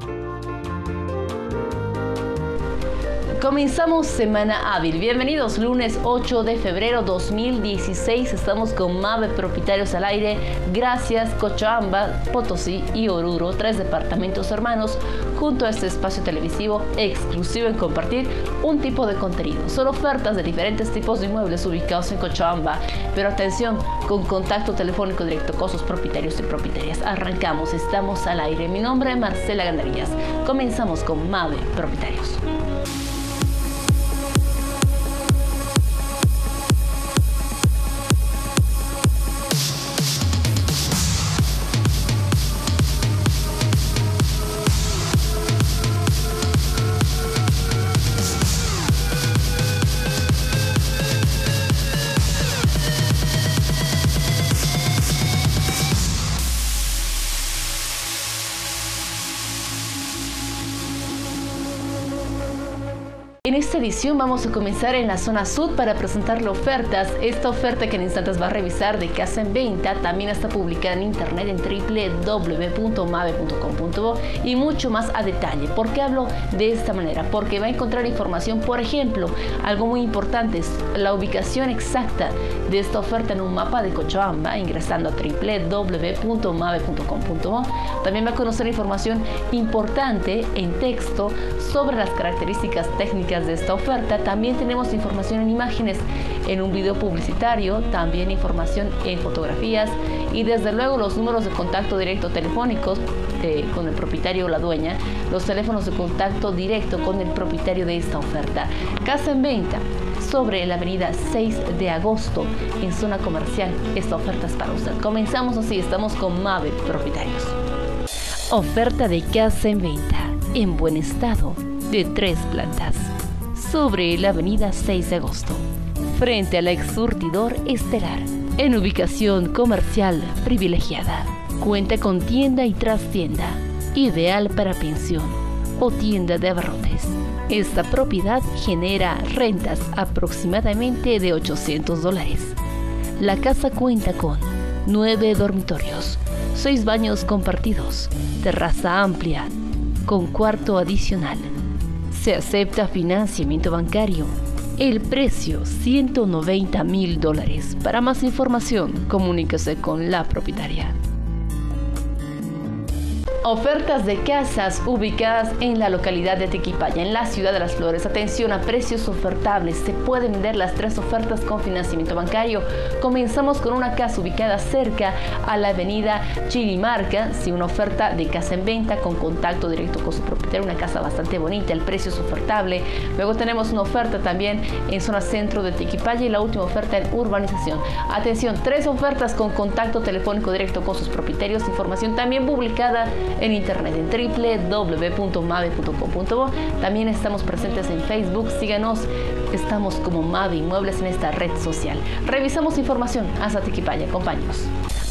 Bye. Comenzamos semana hábil. Bienvenidos lunes 8 de febrero 2016. Estamos con MAVE Propietarios al aire. Gracias Cochabamba, Potosí y Oruro, tres departamentos hermanos, junto a este espacio televisivo exclusivo en compartir un tipo de contenido. Son ofertas de diferentes tipos de inmuebles ubicados en Cochabamba. Pero atención, con contacto telefónico directo con sus propietarios y propietarias. Arrancamos, estamos al aire. Mi nombre es Marcela Gandarillas. Comenzamos con MAVE Propietarios. Edición vamos a comenzar en la zona sur para presentarle ofertas. Esta oferta que en instantes va a revisar de casa en venta también está publicada en internet en www.mave.com.bo y mucho más a detalle. ¿Por qué hablo de esta manera? Porque va a encontrar información, por ejemplo, algo muy importante es la ubicación exacta de esta oferta en un mapa de Cochabamba ingresando a www.mave.com.bo. También va a conocer información importante en texto sobre las características técnicas de esta oferta. También tenemos información en imágenes en un video publicitario, también información en fotografías y desde luego los números de contacto directo telefónicos eh, con el propietario o la dueña, los teléfonos de contacto directo con el propietario de esta oferta. Casa en venta sobre la avenida 6 de agosto en zona comercial. Esta oferta es para usted. Comenzamos así, estamos con Mave Propietarios. Oferta de casa en venta en buen estado de tres plantas sobre la avenida 6 de agosto, frente al ex surtidor estelar, en ubicación comercial privilegiada. Cuenta con tienda y trastienda, ideal para pensión o tienda de abarrotes. Esta propiedad genera rentas aproximadamente de 800 dólares. La casa cuenta con 9 dormitorios, 6 baños compartidos, terraza amplia, con cuarto adicional se acepta financiamiento bancario. El precio 190 mil dólares. Para más información, comuníquese con la propietaria. Ofertas de casas ubicadas en la localidad de Tequipaya, en la ciudad de las Flores. Atención a precios ofertables. Se pueden vender las tres ofertas con financiamiento bancario. Comenzamos con una casa ubicada cerca a la avenida Chilimarca. Sí, una oferta de casa en venta con contacto directo con su propietario. Una casa bastante bonita. El precio es ofertable. Luego tenemos una oferta también en zona centro de Tequipaya y la última oferta en urbanización. Atención, tres ofertas con contacto telefónico directo con sus propietarios. Información también publicada en internet en www.mave.com.bo. También estamos presentes en Facebook, síganos, estamos como Mave Inmuebles en esta red social. Revisamos información, hasta Tiquipaya, acompáñanos.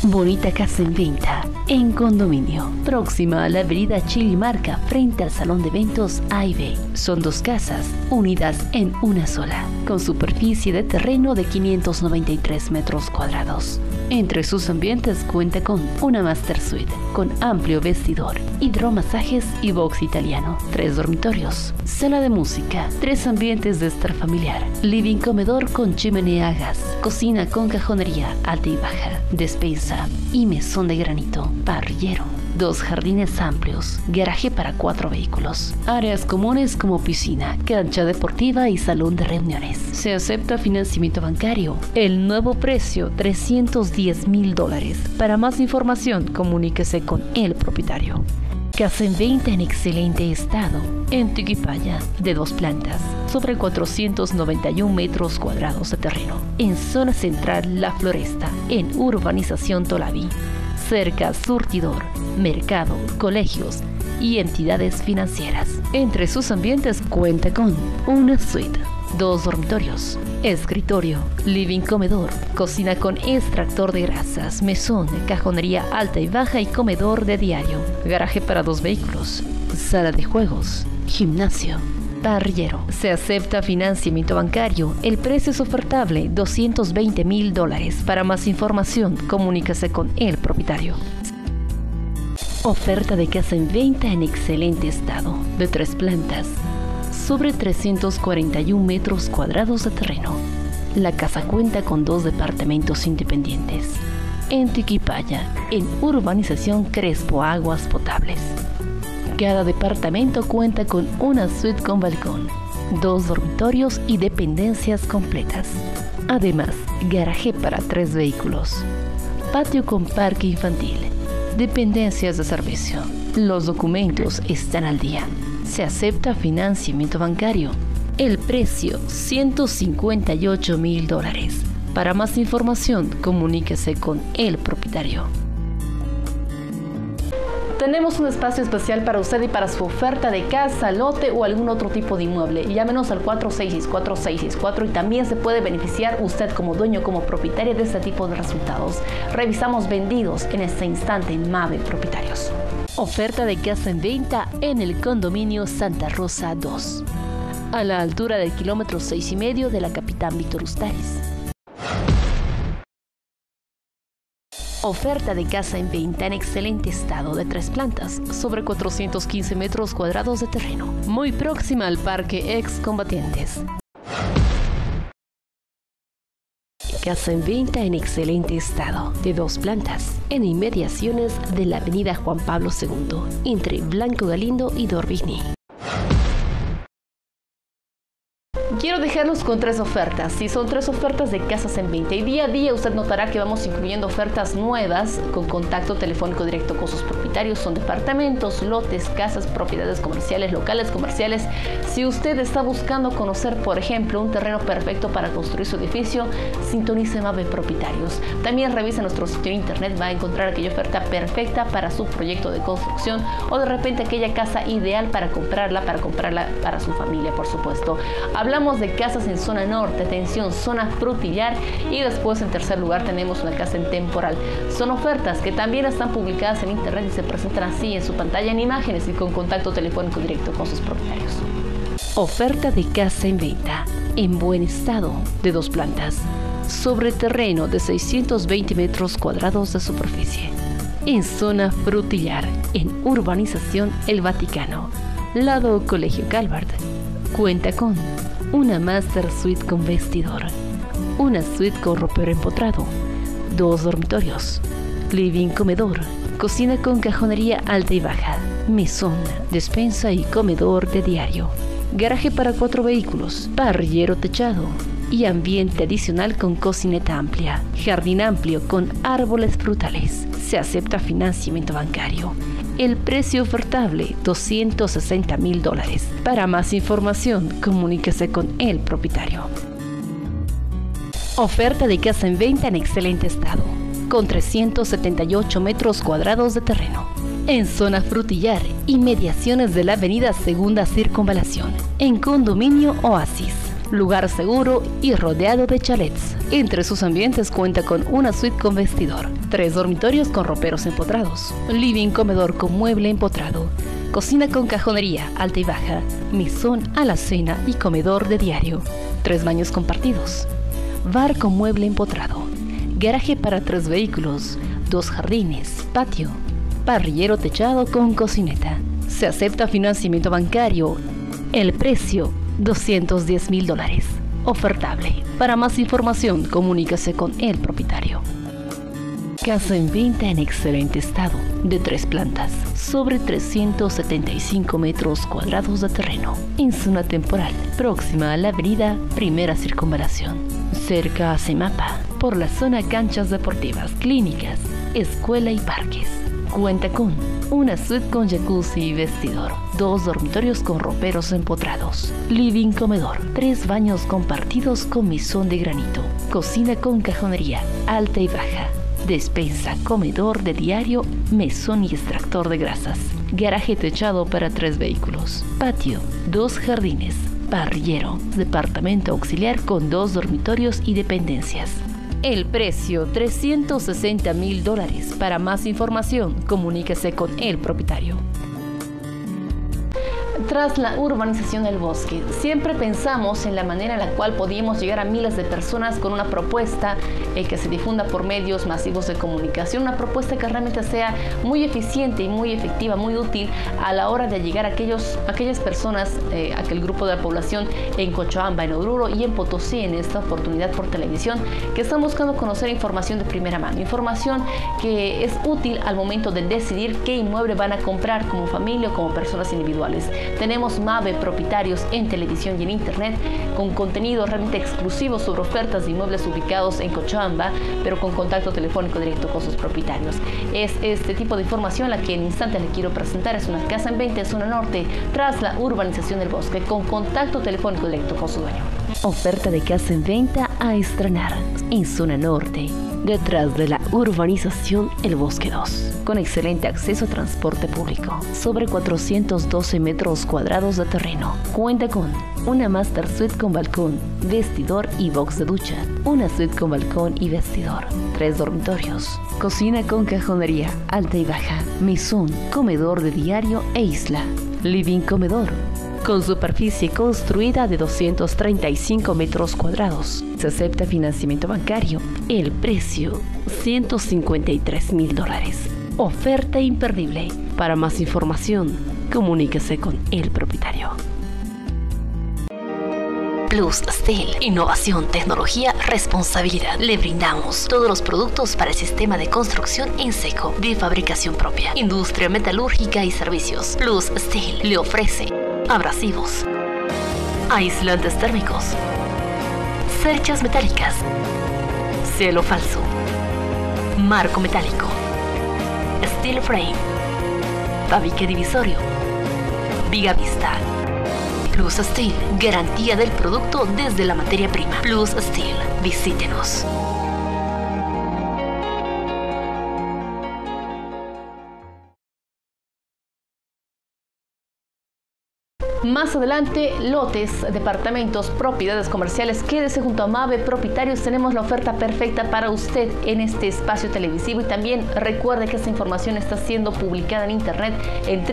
Bonita casa en venta, en condominio, próxima a la avenida Chilimarca, frente al salón de eventos A Son dos casas unidas en una sola, con superficie de terreno de 593 metros cuadrados. Entre sus ambientes cuenta con una master suite, con amplio vestidor, hidromasajes y box italiano, tres dormitorios, sala de música, tres ambientes de estar familiar, living comedor con chimenea gas, cocina con cajonería alta y baja, despensa y mesón de granito, parrillero dos jardines amplios, garaje para cuatro vehículos, áreas comunes como piscina, cancha deportiva y salón de reuniones. Se acepta financiamiento bancario. El nuevo precio, 310 mil dólares. Para más información, comuníquese con el propietario. Casa en venta en excelente estado, en Tiquipaya, de dos plantas, sobre 491 metros cuadrados de terreno, en zona central La Floresta, en urbanización Tolaví cerca surtidor, mercado, colegios y entidades financieras. Entre sus ambientes cuenta con una suite, dos dormitorios, escritorio, living comedor, cocina con extractor de grasas, mesón, cajonería alta y baja y comedor de diario, garaje para dos vehículos, sala de juegos, gimnasio, Se acepta financiamiento bancario. El precio es ofertable, 220 mil dólares. Para más información, comuníquese con el propietario. Oferta de casa en venta en excelente estado, de tres plantas, sobre 341 metros cuadrados de terreno. La casa cuenta con dos departamentos independientes. En Tiquipaya, en urbanización Crespo Aguas Potables. Cada departamento cuenta con una suite con balcón, dos dormitorios y dependencias completas. Además, garaje para tres vehículos, patio con parque infantil, dependencias de servicio. Los documentos están al día. Se acepta financiamiento bancario. El precio, 158 mil dólares. Para más información, comuníquese con el propietario. Tenemos un espacio especial para usted y para su oferta de casa, lote o algún otro tipo de inmueble. Llámenos al 466-4664 y también se puede beneficiar usted como dueño, como propietario de este tipo de resultados. Revisamos vendidos en este instante en Mave Propietarios. Oferta de casa en venta en el condominio Santa Rosa 2, a la altura del kilómetro 6 y medio de la Capitán Víctor Ustaris. Oferta de casa en venta en excelente estado de tres plantas, sobre 415 metros cuadrados de terreno, muy próxima al Parque Excombatientes. Casa en venta en excelente estado, de dos plantas, en inmediaciones de la avenida Juan Pablo II, entre Blanco Galindo y Dorbigny. Quiero dejarlos con tres ofertas. Si son tres ofertas de casas en 20 y día a día usted notará que vamos incluyendo ofertas nuevas con contacto telefónico directo con sus propietarios. Son departamentos, lotes, casas, propiedades comerciales, locales comerciales. Si usted está buscando conocer, por ejemplo, un terreno perfecto para construir su edificio, sintonice Mave Propietarios. También revisa nuestro sitio internet, va a encontrar aquella oferta perfecta para su proyecto de construcción o de repente aquella casa ideal para comprarla, para comprarla para su familia, por supuesto. Hablamos de casas en zona norte, atención, zona frutillar y después en tercer lugar tenemos una casa en temporal. Son ofertas que también están publicadas en internet y se presentan así en su pantalla en imágenes y con contacto telefónico directo con sus propietarios. Oferta de casa en venta, en buen estado, de dos plantas, sobre terreno de 620 metros cuadrados de superficie, en zona frutillar, en urbanización El Vaticano, lado Colegio Calvert. Cuenta con una master suite con vestidor, una suite con ropero empotrado, dos dormitorios, living comedor, cocina con cajonería alta y baja, mesón, despensa y comedor de diario, garaje para cuatro vehículos, parrillero techado y ambiente adicional con cocineta amplia, jardín amplio con árboles frutales. Se acepta financiamiento bancario el precio ofertable, 260 mil dólares. Para más información, comuníquese con el propietario. Oferta de casa en venta en excelente estado, con 378 metros cuadrados de terreno. En zona frutillar y mediaciones de la avenida Segunda Circunvalación, en condominio Oasis lugar seguro y rodeado de chalets. Entre sus ambientes cuenta con una suite con vestidor, tres dormitorios con roperos empotrados, living comedor con mueble empotrado, cocina con cajonería alta y baja, mesón a la cena y comedor de diario, tres baños compartidos, bar con mueble empotrado, garaje para tres vehículos, dos jardines, patio, parrillero techado con cocineta. Se acepta financiamiento bancario. El precio 210 mil dólares. Ofertable. Para más información, comuníquese con el propietario. Casa en venta en excelente estado, de tres plantas, sobre 375 metros cuadrados de terreno, en zona temporal, próxima a la avenida Primera Circunvalación, cerca a Semapa, por la zona canchas deportivas, clínicas, escuela y parques. Cuenta con una suite con jacuzzi y vestidor, dos dormitorios con roperos empotrados, living comedor, tres baños compartidos con mesón de granito, cocina con cajonería alta y baja, despensa, comedor de diario, mesón y extractor de grasas, garaje techado para tres vehículos, patio, dos jardines, parrillero, departamento auxiliar con dos dormitorios y dependencias. El precio, 360 mil dólares. Para más información, comuníquese con el propietario. Tras la urbanización del bosque, siempre pensamos en la manera en la cual podíamos llegar a miles de personas con una propuesta eh, que se difunda por medios masivos de comunicación, una propuesta que realmente sea muy eficiente y muy efectiva, muy útil a la hora de llegar a aquellos, aquellas personas, eh, aquel grupo de la población en Cochabamba, en Oruro y en Potosí en esta oportunidad por televisión, que están buscando conocer información de primera mano, información que es útil al momento de decidir qué inmueble van a comprar como familia o como personas individuales. Tenemos MAVE propietarios en televisión y en internet con contenido realmente exclusivo sobre ofertas de inmuebles ubicados en Cochabamba, pero con contacto telefónico directo con sus propietarios. Es este tipo de información la que en instante le quiero presentar. Es una casa en venta en zona norte tras la urbanización del bosque con contacto telefónico directo con su dueño. Oferta de casa en venta a estrenar en zona norte detrás de la urbanización El Bosque 2, con excelente acceso a transporte público, sobre 412 metros cuadrados de terreno. Cuenta con una master suite con balcón, vestidor y box de ducha, una suite con balcón y vestidor, tres dormitorios, cocina con cajonería alta y baja, mesón, comedor de diario e isla, living comedor, con superficie construida de 235 metros cuadrados. Se acepta financiamiento bancario. El precio, 153 mil dólares. Oferta imperdible. Para más información, comuníquese con el propietario. Plus Steel. Innovación, tecnología, responsabilidad. Le brindamos todos los productos para el sistema de construcción en seco de fabricación propia. Industria metalúrgica y servicios. Plus Steel le ofrece abrasivos, aislantes térmicos, cerchas metálicas, cielo falso, marco metálico, steel frame, tabique divisorio, viga vista. Plus Steel, garantía del producto desde la materia prima. Plus Steel, visítenos. Más adelante, lotes, departamentos, propiedades comerciales. Quédese junto a Mave Propietarios. Tenemos la oferta perfecta para usted en este espacio televisivo. Y también recuerde que esta información está siendo publicada en internet en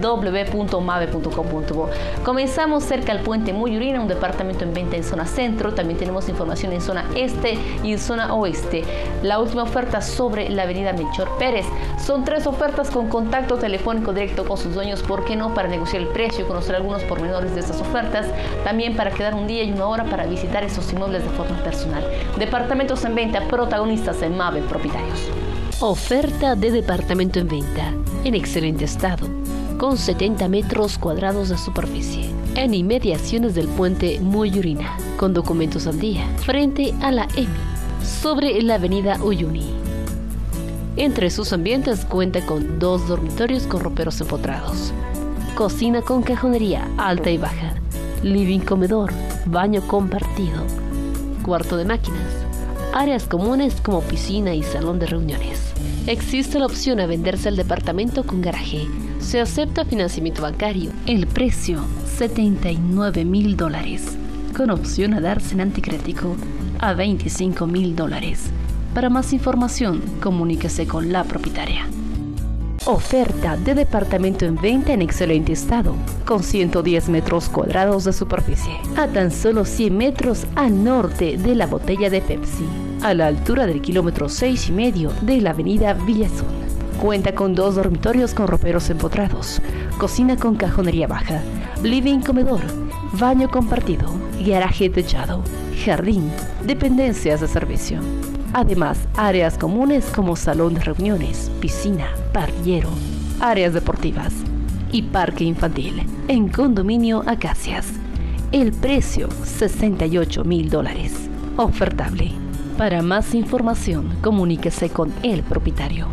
www.mave.com.bo. Comenzamos cerca del puente Muyurina, un departamento en venta en zona centro. También tenemos información en zona este y en zona oeste. La última oferta sobre la avenida Melchor Pérez. Son tres ofertas con contacto telefónico directo con sus dueños. ¿Por qué no? Para negociar el precio, conocer algunos pormenores de estas ofertas, también para quedar un día y una hora para visitar esos inmuebles de forma personal. Departamentos en venta, protagonistas en MAVE Propietarios. Oferta de departamento en venta, en excelente estado, con 70 metros cuadrados de superficie, en inmediaciones del puente Muyurina, con documentos al día, frente a la EMI, sobre la avenida Uyuni. Entre sus ambientes cuenta con dos dormitorios con roperos empotrados, cocina con cajonería alta y baja, living comedor, baño compartido, cuarto de máquinas, áreas comunes como piscina y salón de reuniones. Existe la opción a venderse el departamento con garaje. Se acepta financiamiento bancario. El precio, 79 mil dólares. Con opción a darse en anticrético a 25 mil dólares. Para más información, comuníquese con la propietaria. Oferta de departamento en venta en excelente estado, con 110 metros cuadrados de superficie, a tan solo 100 metros al norte de la botella de Pepsi, a la altura del kilómetro 6 y medio de la avenida Villazón. Cuenta con dos dormitorios con roperos empotrados, cocina con cajonería baja, living comedor, baño compartido, garaje techado, jardín, dependencias de servicio. Además, áreas comunes como salón de reuniones, piscina, parrillero, áreas deportivas y parque infantil en condominio Acacias. El precio 68 mil dólares. Ofertable. Para más información, comuníquese con el propietario.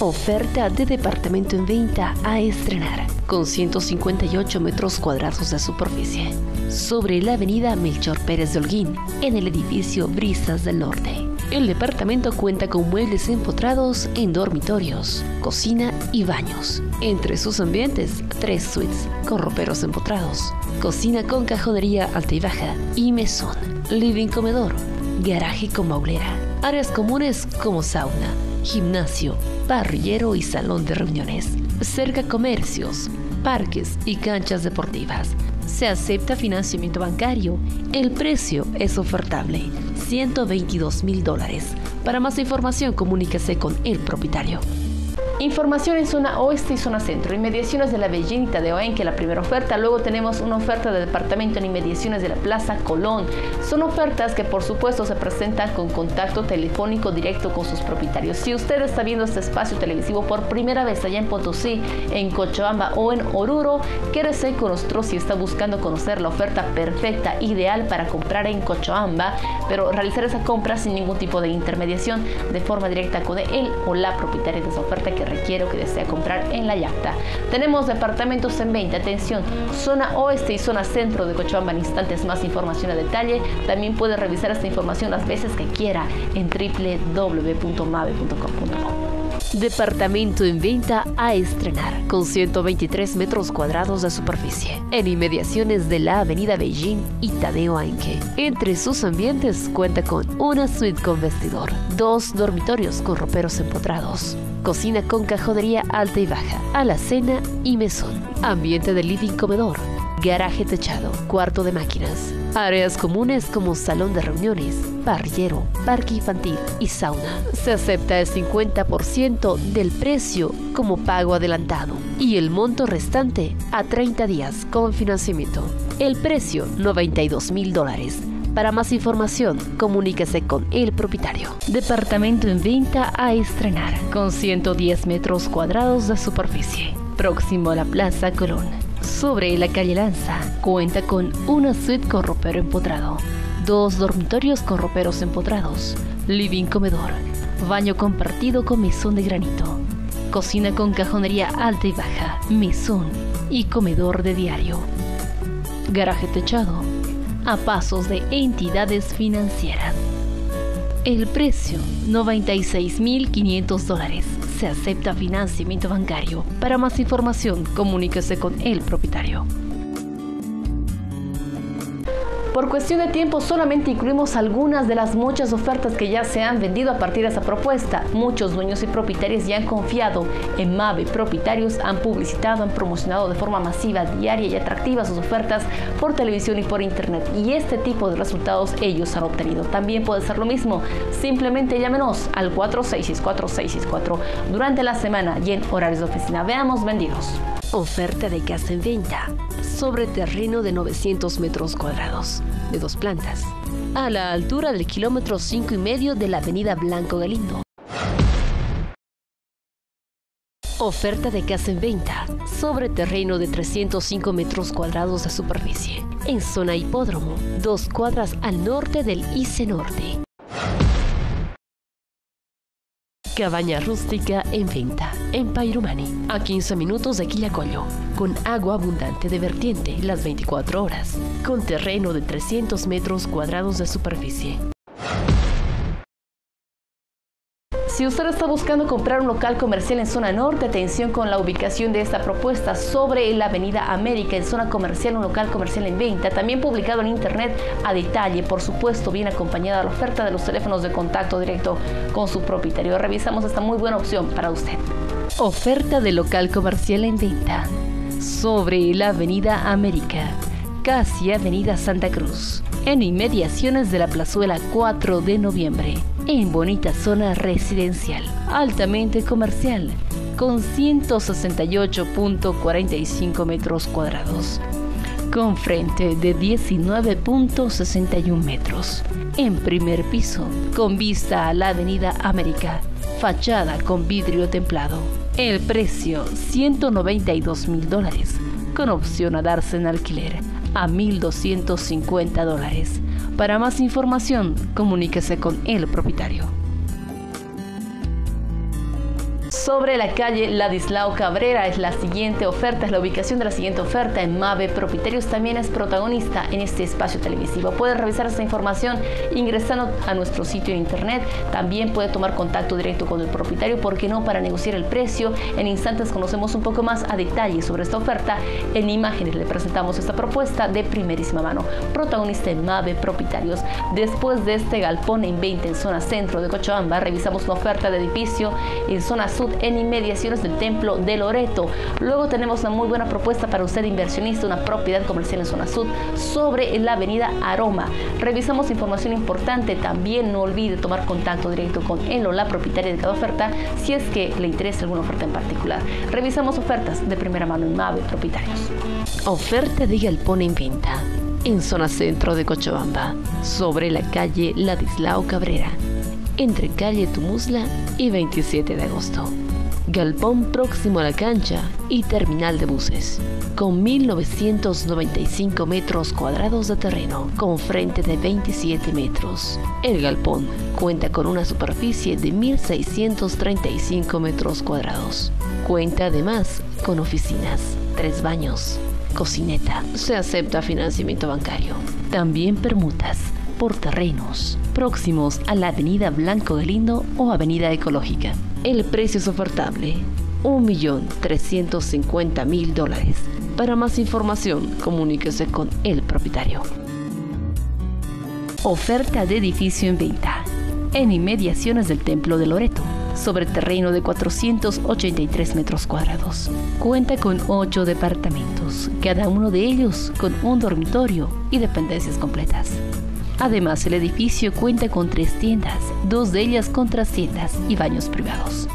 Oferta de departamento en venta a estrenar, con 158 metros cuadrados de superficie, sobre la avenida Melchor Pérez de Holguín, en el edificio Brisas del Norte. El departamento cuenta con muebles empotrados en dormitorios, cocina y baños. Entre sus ambientes, tres suites con roperos empotrados, cocina con cajonería alta y baja y mesón, living comedor, garaje con maulera, áreas comunes como sauna, gimnasio, parrillero y salón de reuniones, cerca comercios, parques y canchas deportivas. Se acepta financiamiento bancario. El precio es ofertable, 122 mil dólares. Para más información, comuníquese con el propietario. Información en zona oeste y zona centro. Inmediaciones de la Bellinita de Oenque, la primera oferta. Luego tenemos una oferta de departamento en inmediaciones de la Plaza Colón. Son ofertas que por supuesto se presentan con contacto telefónico directo con sus propietarios. Si usted está viendo este espacio televisivo por primera vez allá en Potosí, en Cochabamba o en Oruro, quédese con nosotros si está buscando conocer la oferta perfecta, ideal para comprar en Cochabamba, pero realizar esa compra sin ningún tipo de intermediación de forma directa con él o la propietaria de esa oferta que requiero que desea comprar en la yacta. Tenemos departamentos en venta, atención, zona oeste y zona centro de Cochabamba en instantes más información a detalle. También puede revisar esta información las veces que quiera en www.mave.com.co. Departamento en venta a estrenar, con 123 metros cuadrados de superficie, en inmediaciones de la avenida Beijing y Tadeo Anke. Entre sus ambientes cuenta con una suite con vestidor, dos dormitorios con roperos empotrados, cocina con cajonería alta y baja, alacena y mesón, ambiente de living comedor, garaje techado, cuarto de máquinas, áreas comunes como salón de reuniones, parrillero, parque infantil y sauna. Se acepta el 50% del precio como pago adelantado y el monto restante a 30 días con financiamiento. El precio 92 mil dólares. Para más información, comuníquese con el propietario. Departamento en venta a estrenar, con 110 metros cuadrados de superficie, próximo a la Plaza Colón sobre la calle Lanza cuenta con una suite con ropero empotrado, dos dormitorios con roperos empotrados, living comedor, baño compartido con mesón de granito, cocina con cajonería alta y baja, mesón y comedor de diario, garaje techado, a pasos de entidades financieras. El precio, 96.500 dólares se acepta financiamiento bancario. Para más información, comuníquese con el propietario. Por cuestión de tiempo solamente incluimos algunas de las muchas ofertas que ya se han vendido a partir de esa propuesta. Muchos dueños y propietarios ya han confiado en MAVE. Propietarios han publicitado, han promocionado de forma masiva, diaria y atractiva sus ofertas por televisión y por internet. Y este tipo de resultados ellos han obtenido. También puede ser lo mismo. Simplemente llámenos al 4664 durante la semana y en horarios de oficina. Veamos vendidos. Oferta de casa en venta sobre terreno de 900 metros cuadrados, de dos plantas, a la altura del kilómetro 5 y medio de la avenida Blanco Galindo. Oferta de casa en venta sobre terreno de 305 metros cuadrados de superficie, en zona hipódromo, dos cuadras al norte del ICE Norte. Cabaña rústica en venta en Pairumani, a 15 minutos de Quillacollo, con agua abundante de vertiente las 24 horas, con terreno de 300 metros cuadrados de superficie. Si usted está buscando comprar un local comercial en zona norte, atención con la ubicación de esta propuesta sobre la avenida América, en zona comercial, un local comercial en venta, también publicado en internet a detalle, por supuesto, bien acompañada la oferta de los teléfonos de contacto directo con su propietario. Revisamos esta muy buena opción para usted. Oferta de local comercial en venta sobre la avenida América, casi avenida Santa Cruz, en inmediaciones de la plazuela 4 de noviembre en bonita zona residencial, altamente comercial, con 168.45 metros cuadrados, con frente de 19.61 metros, en primer piso, con vista a la Avenida América, fachada con vidrio templado. El precio, 192 mil dólares, con opción a darse en alquiler a 1.250 dólares. Para más información, comuníquese con el propietario sobre la calle Ladislao Cabrera. Es la siguiente oferta, es la ubicación de la siguiente oferta en Mave Propietarios. También es protagonista en este espacio televisivo. Puede revisar esta información ingresando a nuestro sitio de internet. También puede tomar contacto directo con el propietario, porque no? Para negociar el precio. En instantes conocemos un poco más a detalle sobre esta oferta. En imágenes le presentamos esta propuesta de primerísima mano. Protagonista en Mave Propietarios. Después de este galpón en 20 en zona centro de Cochabamba, revisamos una oferta de edificio en zona sur en inmediaciones del Templo de Loreto. Luego tenemos una muy buena propuesta para usted inversionista, una propiedad comercial en zona sur sobre la avenida Aroma. Revisamos información importante, también no olvide tomar contacto directo con él o la propietaria de cada oferta si es que le interesa alguna oferta en particular. Revisamos ofertas de primera mano en MAVE propietarios. Oferta de galpón en venta en zona centro de Cochabamba, sobre la calle Ladislao Cabrera, entre calle Tumusla y 27 de agosto. Galpón próximo a la cancha y terminal de buses, con 1.995 metros cuadrados de terreno, con frente de 27 metros. El galpón cuenta con una superficie de 1.635 metros cuadrados. Cuenta además con oficinas, tres baños, cocineta. Se acepta financiamiento bancario. También permutas por terrenos próximos a la Avenida Blanco de Lindo o Avenida Ecológica. El precio es ofertable, 1.350.000 dólares. Para más información, comuníquese con el propietario. Oferta de edificio en venta. En inmediaciones del Templo de Loreto sobre terreno de 483 metros cuadrados. Cuenta con 8 departamentos, cada uno de ellos con un dormitorio y dependencias completas. Además, el edificio cuenta con tres tiendas, dos de ellas con trastiendas y baños privados.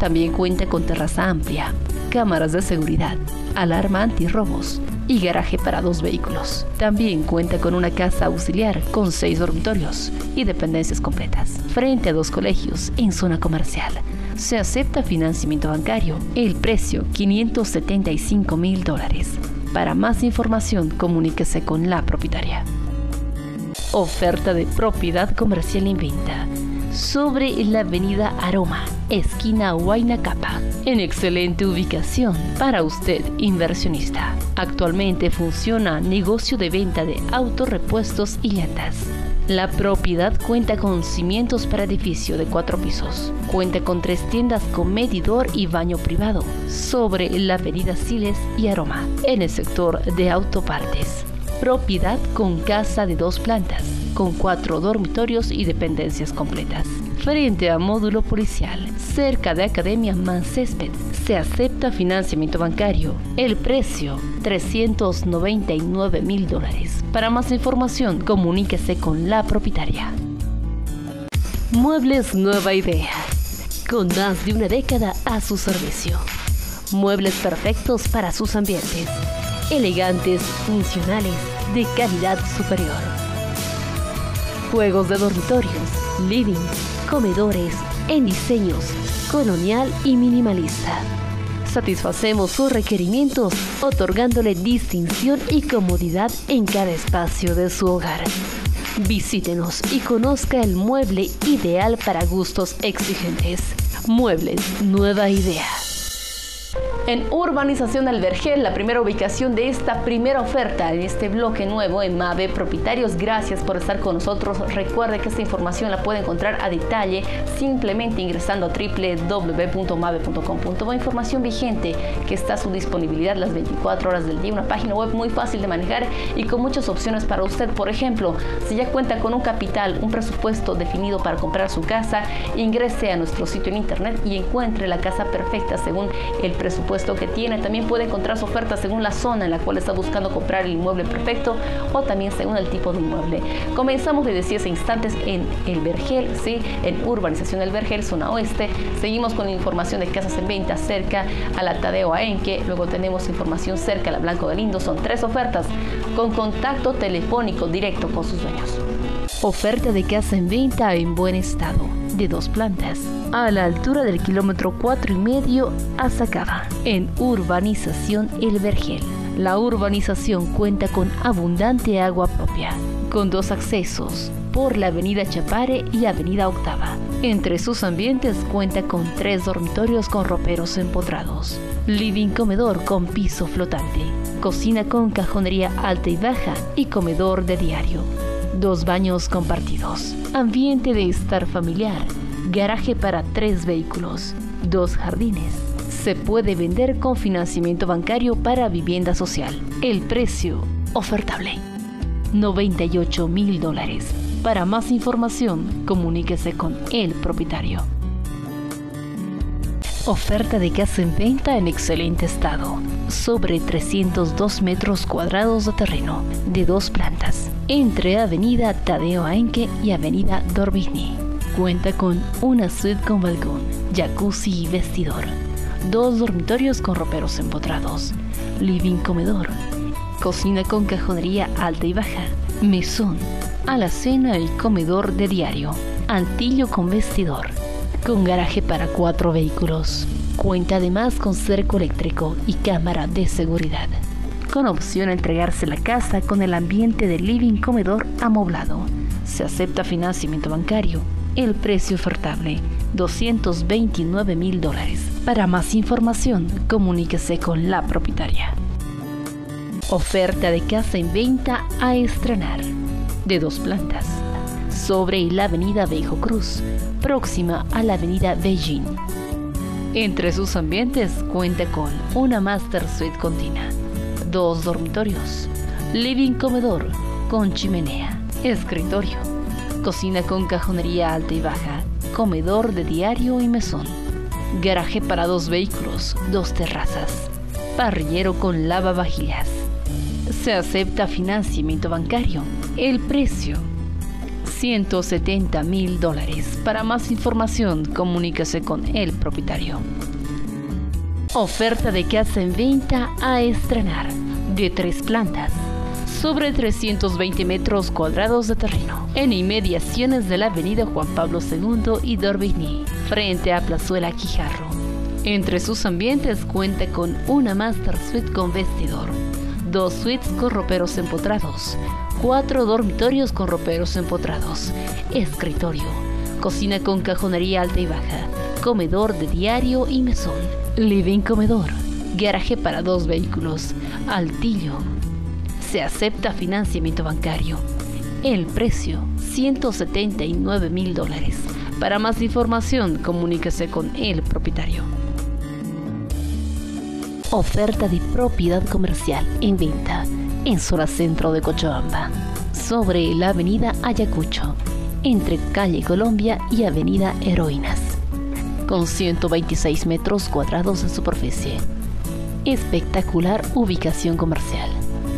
También cuenta con terraza amplia, cámaras de seguridad, alarma antirrobos, y garaje para dos vehículos. También cuenta con una casa auxiliar con seis dormitorios y dependencias completas, frente a dos colegios en zona comercial. Se acepta financiamiento bancario. El precio 575 mil dólares. Para más información, comuníquese con la propietaria. Oferta de propiedad comercial en venta sobre la avenida Aroma, esquina Huayna Capa, en excelente ubicación para usted inversionista. Actualmente funciona negocio de venta de autorrepuestos y llantas. La propiedad cuenta con cimientos para edificio de cuatro pisos. Cuenta con tres tiendas con medidor y baño privado sobre la avenida Siles y Aroma, en el sector de autopartes. Propiedad con casa de dos plantas con cuatro dormitorios y dependencias completas. Frente a módulo policial, cerca de Academia Mancésped, se acepta financiamiento bancario. El precio, 399 mil dólares. Para más información, comuníquese con la propietaria. Muebles Nueva Idea. Con más de una década a su servicio. Muebles perfectos para sus ambientes. Elegantes, funcionales, de calidad superior juegos de dormitorios, living, comedores, en diseños colonial y minimalista. Satisfacemos sus requerimientos otorgándole distinción y comodidad en cada espacio de su hogar. Visítenos y conozca el mueble ideal para gustos exigentes. Muebles, nueva idea en Urbanización del la primera ubicación de esta primera oferta en este bloque nuevo en MAVE Propietarios. Gracias por estar con nosotros. Recuerde que esta información la puede encontrar a detalle simplemente ingresando a www.mave.com.bo. Información vigente que está a su disponibilidad las 24 horas del día. Una página web muy fácil de manejar y con muchas opciones para usted. Por ejemplo, si ya cuenta con un capital, un presupuesto definido para comprar su casa, ingrese a nuestro sitio en internet y encuentre la casa perfecta según el presupuesto que tiene. También puede encontrar su oferta según la zona en la cual está buscando comprar el inmueble perfecto o también según el tipo de inmueble. Comenzamos, le decía hace instantes, en El Vergel, ¿sí? en Urbanización del Vergel, zona oeste. Seguimos con información de casas en venta cerca a la Tadeo Aenque. Luego tenemos información cerca a la Blanco de Lindo. Son tres ofertas con contacto telefónico directo con sus dueños. Oferta de casa en venta en buen estado, de dos plantas, a la altura del kilómetro cuatro y medio a Sacaba, en Urbanización El Vergel. La urbanización cuenta con abundante agua propia, con dos accesos, por la avenida Chapare y avenida Octava. Entre sus ambientes cuenta con tres dormitorios con roperos empotrados, living comedor con piso flotante, cocina con cajonería alta y baja y comedor de diario dos baños compartidos, ambiente de estar familiar, garaje para tres vehículos, dos jardines. Se puede vender con financiamiento bancario para vivienda social. El precio ofertable. 98 mil dólares. Para más información, comuníquese con el propietario. Oferta de casa en venta en excelente estado. Sobre 302 metros cuadrados de terreno, de dos plantas, entre Avenida Tadeo Aenque y Avenida Dorbigny. Cuenta con una suite con balcón, jacuzzi y vestidor, dos dormitorios con roperos empotrados, living comedor, cocina con cajonería alta y baja, mesón, alacena y comedor de diario, altillo con vestidor con garaje para cuatro vehículos. Cuenta además con cerco eléctrico y cámara de seguridad. Con opción a entregarse la casa con el ambiente de living comedor amoblado. Se acepta financiamiento bancario. El precio ofertable, 229 mil dólares. Para más información, comuníquese con la propietaria. Oferta de casa en venta a estrenar. De dos plantas sobre la avenida Bejo Cruz, próxima a la avenida Beijing. Entre sus ambientes cuenta con una master suite continua, dos dormitorios, living comedor con chimenea, escritorio, cocina con cajonería alta y baja, comedor de diario y mesón, garaje para dos vehículos, dos terrazas, parrillero con lavavajillas. Se acepta financiamiento bancario. El precio 170 mil dólares. Para más información, comuníquese con el propietario. Oferta de casa en venta a estrenar, de tres plantas, sobre 320 metros cuadrados de terreno, en inmediaciones de la avenida Juan Pablo II y Dorbigny, frente a Plazuela Quijarro. Entre sus ambientes cuenta con una master suite con vestidor, dos suites con roperos empotrados, cuatro dormitorios con roperos empotrados, escritorio, cocina con cajonería alta y baja, comedor de diario y mesón, living comedor, garaje para dos vehículos, altillo. Se acepta financiamiento bancario. El precio, 179 mil dólares. Para más información, comuníquese con el propietario. Oferta de propiedad comercial en venta en zona centro de Cochabamba, sobre la avenida Ayacucho, entre calle Colombia y avenida Heroínas, con 126 metros cuadrados de superficie. Espectacular ubicación comercial,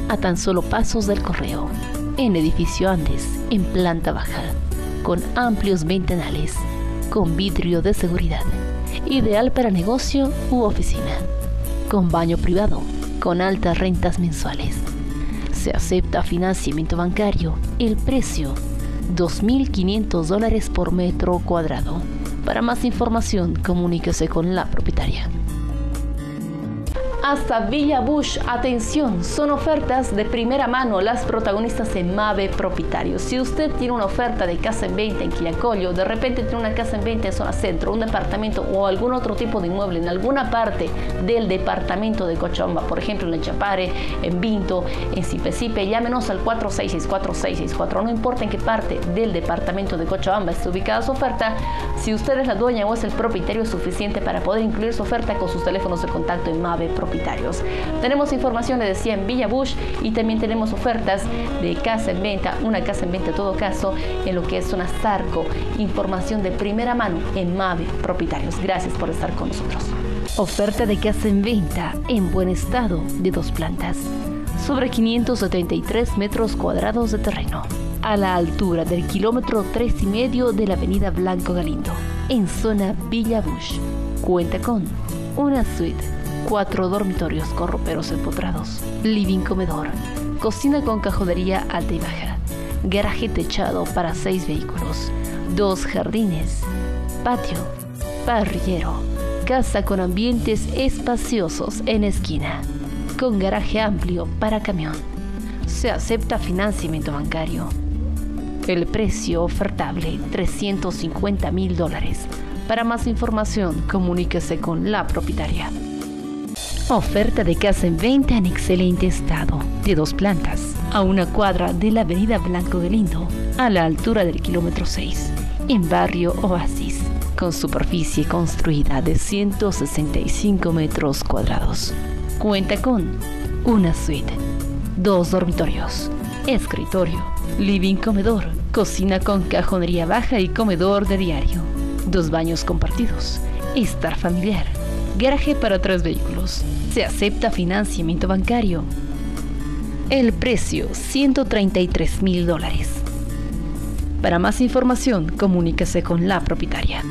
a tan solo pasos del correo, en edificio Andes, en planta baja, con amplios ventanales, con vidrio de seguridad, ideal para negocio u oficina, con baño privado, con altas rentas mensuales se acepta financiamiento bancario. El precio, 2.500 dólares por metro cuadrado. Para más información, comuníquese con la propietaria hasta Villa Bush. Atención, son ofertas de primera mano las protagonistas en Mave Propietarios. Si usted tiene una oferta de casa en venta en Quillacollo, de repente tiene una casa en venta en zona centro, un departamento o algún otro tipo de inmueble en alguna parte del departamento de Cochabamba, por ejemplo en Chapare, en Vinto, en Cipecipe, llámenos al 4664664. No importa en qué parte del departamento de Cochabamba esté ubicada su oferta, si usted es la dueña o es el propietario suficiente para poder incluir su oferta con sus teléfonos de contacto en Mave Propietarios. Tenemos información, le decía, en Villa Bush y también tenemos ofertas de casa en venta, una casa en venta en todo caso, en lo que es una Zarco. Información de primera mano en MAVE Propietarios. Gracias por estar con nosotros. Oferta de casa en venta en buen estado de dos plantas, sobre 573 metros cuadrados de terreno, a la altura del kilómetro 3 y medio de la avenida Blanco Galindo, en zona Villa Bush. Cuenta con una suite cuatro dormitorios con roperos empotrados, living comedor, cocina con cajonería alta y baja, garaje techado para seis vehículos, dos jardines, patio, parrillero, casa con ambientes espaciosos en esquina, con garaje amplio para camión. Se acepta financiamiento bancario. El precio ofertable 350 mil dólares. Para más información, comuníquese con la propietaria. Oferta de casa en venta en excelente estado, de dos plantas, a una cuadra de la avenida Blanco de Lindo, a la altura del kilómetro 6, en barrio Oasis, con superficie construida de 165 metros cuadrados. Cuenta con una suite, dos dormitorios, escritorio, living comedor, cocina con cajonería baja y comedor de diario, dos baños compartidos, estar familiar Garaje para tres vehículos. Se acepta financiamiento bancario. El precio, 133 mil dólares. Para más información, comuníquese con la propietaria.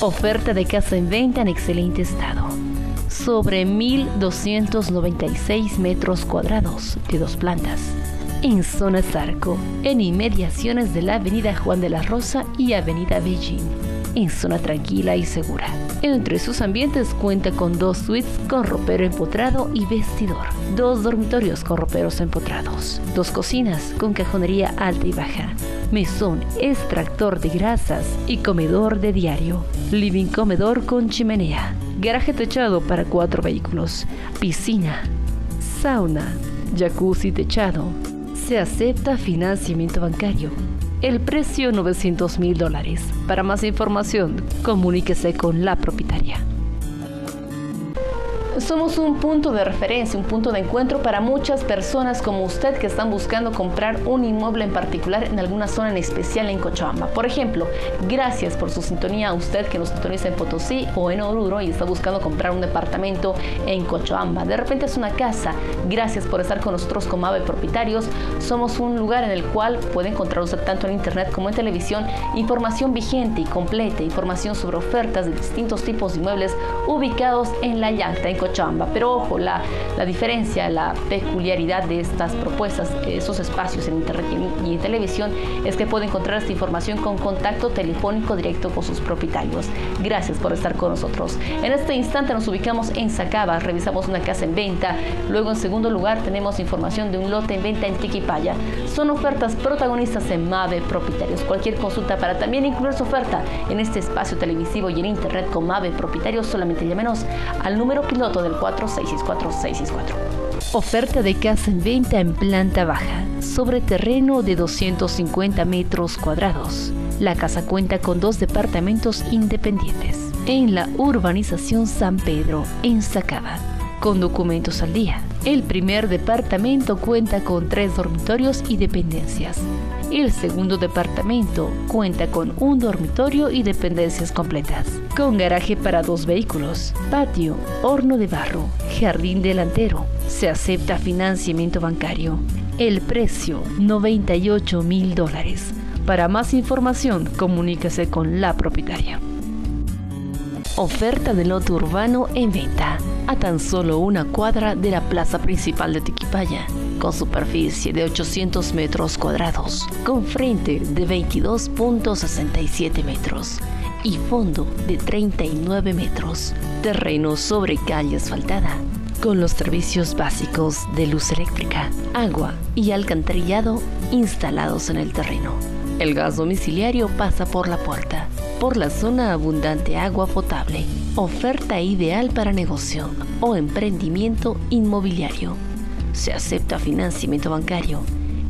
Oferta de casa en venta en excelente estado. Sobre 1.296 metros cuadrados de dos plantas. En zona Zarco, en inmediaciones de la Avenida Juan de la Rosa y Avenida Beijing en zona tranquila y segura. Entre sus ambientes cuenta con dos suites con ropero empotrado y vestidor, dos dormitorios con roperos empotrados, dos cocinas con cajonería alta y baja, mesón, extractor de grasas y comedor de diario, living comedor con chimenea, garaje techado para cuatro vehículos, piscina, sauna, jacuzzi techado. Se acepta financiamiento bancario el precio 900 mil dólares. Para más información, comuníquese con la propietaria. Somos un punto de referencia, un punto de encuentro para muchas personas como usted que están buscando comprar un inmueble en particular en alguna zona en especial en Cochabamba. Por ejemplo, gracias por su sintonía a usted que nos sintoniza en Potosí o en Oruro y está buscando comprar un departamento en Cochabamba. De repente es una casa. Gracias por estar con nosotros como AVE Propietarios. Somos un lugar en el cual puede encontrar usted tanto en internet como en televisión información vigente y completa, información sobre ofertas de distintos tipos de inmuebles ubicados en la llanta en Cochabamba. Pero ojo, la, la diferencia, la peculiaridad de estas propuestas, esos espacios en internet y en televisión, es que puede encontrar esta información con contacto telefónico directo con sus propietarios. Gracias por estar con nosotros. En este instante nos ubicamos en Sacaba, revisamos una casa en venta. Luego, en segundo lugar, tenemos información de un lote en venta en Tiquipaya. Son ofertas protagonistas en MAVE Propietarios. Cualquier consulta para también incluir su oferta en este espacio televisivo y en internet con MAVE Propietarios, solamente llámenos al número piloto del 4664 Oferta de casa en venta en planta baja, sobre terreno de 250 metros cuadrados. La casa cuenta con dos departamentos independientes en la urbanización San Pedro, en Sacaba, con documentos al día. El primer departamento cuenta con tres dormitorios y dependencias. El segundo departamento cuenta con un dormitorio y dependencias completas, con garaje para dos vehículos, patio, horno de barro, jardín delantero. Se acepta financiamiento bancario. El precio 98 mil dólares. Para más información, comuníquese con la propietaria. Oferta de lote urbano en venta, a tan solo una cuadra de la plaza principal de Tiquipaya, con superficie de 800 metros cuadrados, con frente de 22.67 metros y fondo de 39 metros, terreno sobre calle asfaltada, con los servicios básicos de luz eléctrica, agua y alcantarillado instalados en el terreno. El gas domiciliario pasa por la puerta por la zona abundante agua potable. Oferta ideal para negocio o emprendimiento inmobiliario. Se acepta financiamiento bancario.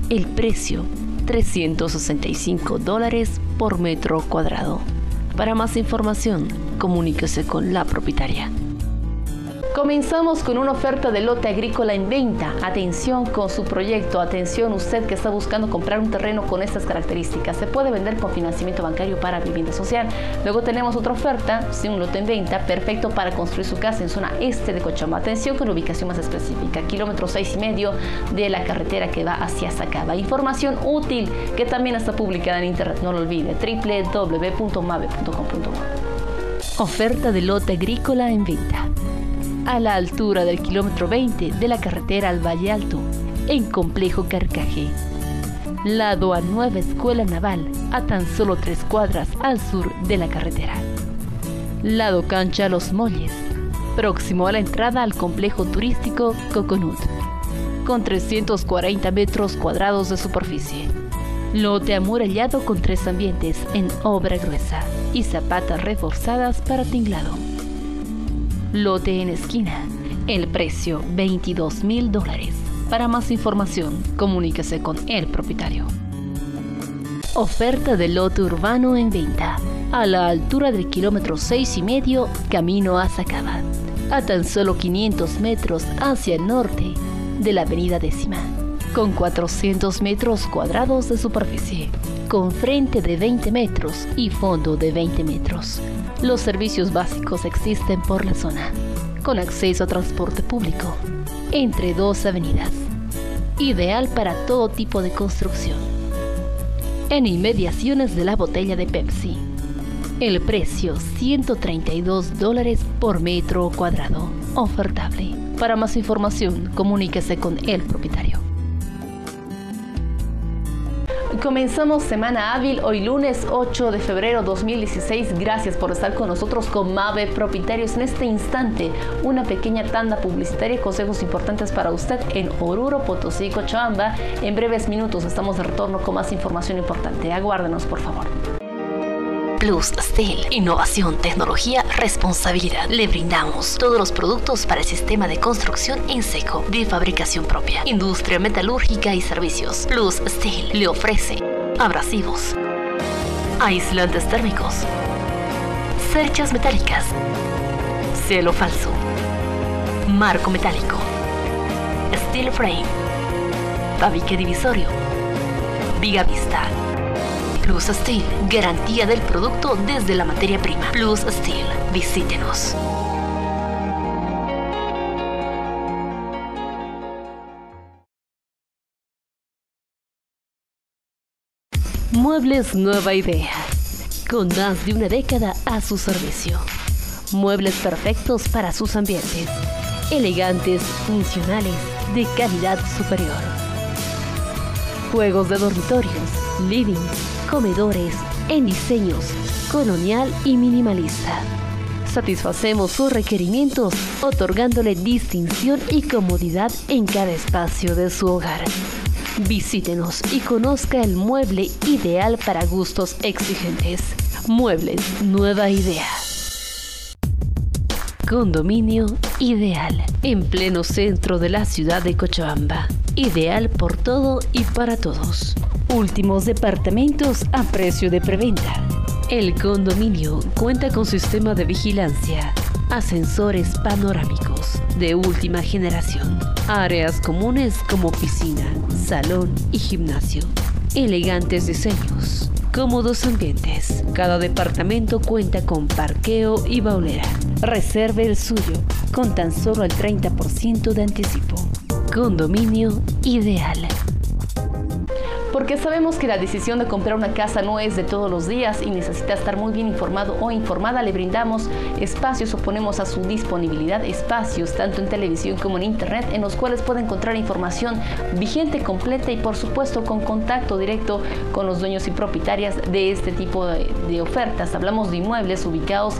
El precio 365 dólares por metro cuadrado. Para más información, comuníquese con la propietaria. Comenzamos con una oferta de lote agrícola en venta. Atención con su proyecto, atención usted que está buscando comprar un terreno con estas características. Se puede vender con financiamiento bancario para vivienda social. Luego tenemos otra oferta, sí, un lote en venta, perfecto para construir su casa en zona este de Cochabamba. Atención con ubicación más específica, kilómetro seis y medio de la carretera que va hacia Sacaba. Información útil que también está publicada en internet, no lo olvide, www.mave.com.co. Oferta de lote agrícola en venta a la altura del kilómetro 20 de la carretera al Valle Alto, en Complejo Carcaje. Lado a Nueva Escuela Naval, a tan solo tres cuadras al sur de la carretera. Lado Cancha Los Molles, próximo a la entrada al complejo turístico Coconut, con 340 metros cuadrados de superficie. Lote amurallado con tres ambientes en obra gruesa y zapatas reforzadas para tinglado lote en esquina. El precio 22 mil dólares. Para más información, comuníquese con el propietario. Oferta de lote urbano en venta. A la altura del kilómetro 6 y medio, camino a Sacaba. A tan solo 500 metros hacia el norte de la avenida décima. Con 400 metros cuadrados de superficie con frente de 20 metros y fondo de 20 metros. Los servicios básicos existen por la zona, con acceso a transporte público, entre dos avenidas. Ideal para todo tipo de construcción. En inmediaciones de la botella de Pepsi. El precio 132 dólares por metro cuadrado. Ofertable. Para más información, comuníquese con el propietario. Comenzamos semana hábil hoy lunes 8 de febrero 2016. Gracias por estar con nosotros con Mave Propietarios. En este instante, una pequeña tanda publicitaria y consejos importantes para usted en Oruro, Potosí, Cochabamba. En breves minutos estamos de retorno con más información importante. Aguárdenos, por favor. Plus Steel. Innovación, tecnología, responsabilidad. Le brindamos todos los productos para el sistema de construcción en seco de fabricación propia. Industria metalúrgica y servicios. Plus Steel le ofrece abrasivos, aislantes térmicos, cerchas metálicas, cielo falso, marco metálico, steel frame, tabique divisorio, viga vista Plus Steel, garantía del producto desde la materia prima. Plus Steel, visítenos. Muebles Nueva Idea. Con más de una década a su servicio. Muebles perfectos para sus ambientes. Elegantes, funcionales, de calidad superior. Juegos de dormitorios, living, comedores en diseños colonial y minimalista. Satisfacemos sus requerimientos otorgándole distinción y comodidad en cada espacio de su hogar. Visítenos y conozca el mueble ideal para gustos exigentes. Muebles Nueva Idea. Condominio Ideal, en pleno centro de la ciudad de Cochabamba. Ideal por todo y para todos. Últimos departamentos a precio de preventa. El condominio cuenta con sistema de vigilancia, ascensores panorámicos de última generación, áreas comunes como piscina, salón y gimnasio, elegantes diseños, cómodos ambientes. Cada departamento cuenta con parqueo y baulera. Reserve el suyo con tan solo el 30% de anticipo. Condominio ideal porque sabemos que la decisión de comprar una casa no es de todos los días y necesita estar muy bien informado o informada. Le brindamos espacios o ponemos a su disponibilidad espacios tanto en televisión como en internet en los cuales puede encontrar información vigente, completa y por supuesto con contacto directo con los dueños y propietarias de este tipo de, de ofertas. Hablamos de inmuebles ubicados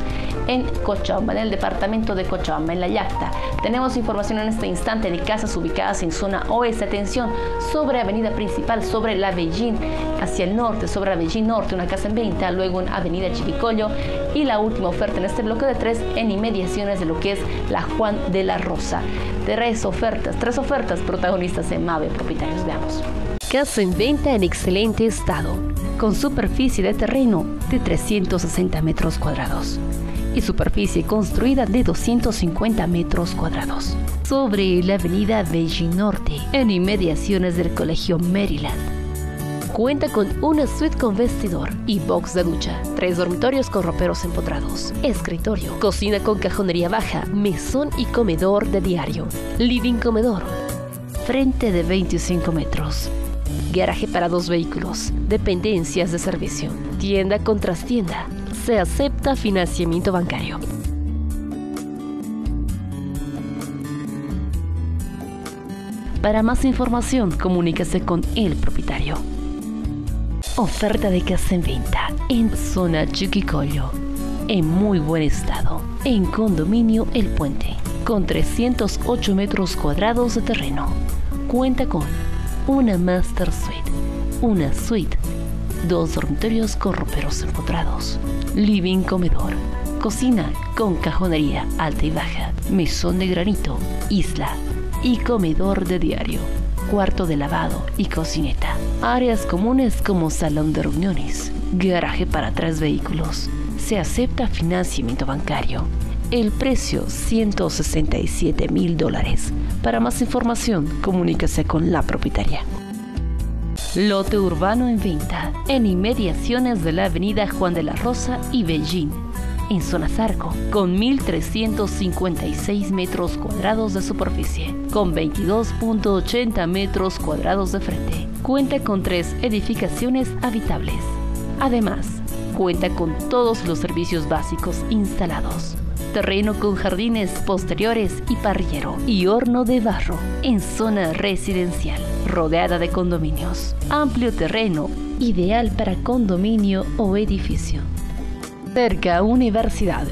en Cochabamba, en el departamento de Cochabamba, en la Yacta. Tenemos información en este instante de casas ubicadas en zona oeste. Atención sobre avenida principal, sobre la Beijing hacia el norte, sobre la Beijing Norte, una casa en venta, luego en Avenida Chivicollo y la última oferta en este bloque de tres en inmediaciones de lo que es la Juan de la Rosa. Tres ofertas, tres ofertas protagonistas en Mave Propietarios. Veamos. Casa en venta en excelente estado, con superficie de terreno de 360 metros cuadrados y superficie construida de 250 metros cuadrados. Sobre la avenida Beijing Norte, en inmediaciones del Colegio Maryland Cuenta con una suite con vestidor y box de ducha, tres dormitorios con roperos empotrados, escritorio, cocina con cajonería baja, mesón y comedor de diario, living comedor, frente de 25 metros, garaje para dos vehículos, dependencias de servicio, tienda con trastienda. Se acepta financiamiento bancario. Para más información, comuníquese con el propietario. Oferta de casa en venta en zona Chiquicollo, en muy buen estado, en condominio El Puente, con 308 metros cuadrados de terreno. Cuenta con una master suite, una suite, dos dormitorios con roperos empotrados, living comedor, cocina con cajonería alta y baja, mesón de granito, isla y comedor de diario cuarto de lavado y cocineta. Áreas comunes como salón de reuniones, garaje para tres vehículos. Se acepta financiamiento bancario. El precio 167 mil dólares. Para más información, comuníquese con la propietaria. Lote urbano en venta, en inmediaciones de la avenida Juan de la Rosa y Beijing, en zona Zarco, con 1.356 metros cuadrados de superficie, con 22.80 metros cuadrados de frente. Cuenta con tres edificaciones habitables. Además, cuenta con todos los servicios básicos instalados. Terreno con jardines posteriores y parrillero y horno de barro en zona residencial, rodeada de condominios. Amplio terreno, ideal para condominio o edificio. Cerca universidad.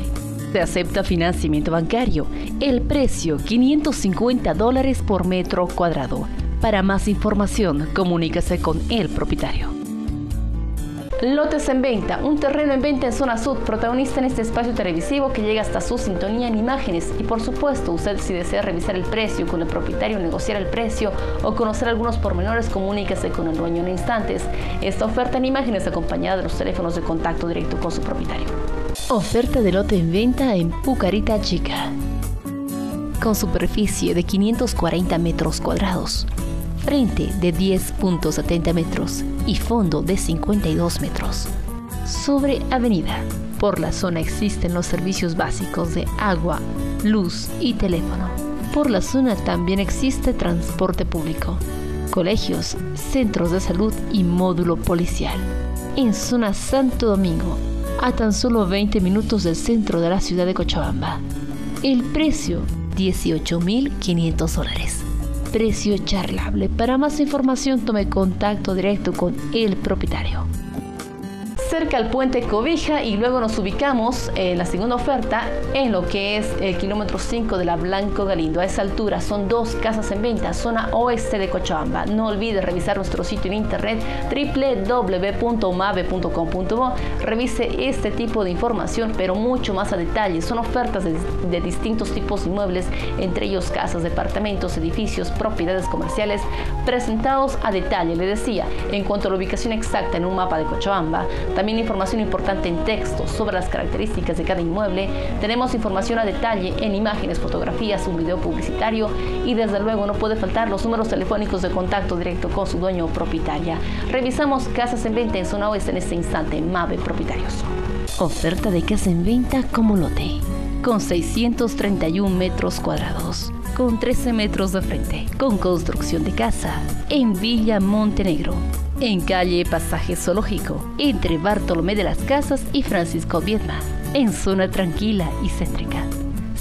Se acepta financiamiento bancario. El precio 550 dólares por metro cuadrado. Para más información, comuníquese con el propietario. Lotes en venta, un terreno en venta en zona sur, protagonista en este espacio televisivo que llega hasta su sintonía en imágenes. Y por supuesto, usted si desea revisar el precio con el propietario, negociar el precio o conocer algunos pormenores, comuníquese con el dueño en instantes. Esta oferta en imágenes acompañada de los teléfonos de contacto directo con su propietario. Oferta de lote en venta en Pucarita Chica. Con superficie de 540 metros cuadrados frente de 10.70 metros y fondo de 52 metros. Sobre avenida. Por la zona existen los servicios básicos de agua, luz y teléfono. Por la zona también existe transporte público, colegios, centros de salud y módulo policial. En zona Santo Domingo, a tan solo 20 minutos del centro de la ciudad de Cochabamba. El precio, 18.500 dólares precio charlable. Para más información tome contacto directo con el propietario cerca al puente Cobija y luego nos ubicamos en la segunda oferta en lo que es el kilómetro 5 de la Blanco Galindo. A esa altura son dos casas en venta, zona oeste de Cochabamba. No olvide revisar nuestro sitio en internet www.umave.com.bo. Revise este tipo de información, pero mucho más a detalle. Son ofertas de, de distintos tipos de inmuebles, entre ellos casas, departamentos, edificios, propiedades comerciales, presentados a detalle. Le decía, en cuanto a la ubicación exacta en un mapa de Cochabamba, también información importante en texto sobre las características de cada inmueble. Tenemos información a detalle en imágenes, fotografías, un video publicitario y desde luego no puede faltar los números telefónicos de contacto directo con su dueño o propietaria. Revisamos casas en venta en zona oeste en este instante, MAVE Propietarios. Oferta de casa en venta como lote, con 631 metros cuadrados con 13 metros de frente, con construcción de casa, en Villa Montenegro, en calle Pasaje Zoológico, entre Bartolomé de las Casas y Francisco Viedma, en zona tranquila y céntrica.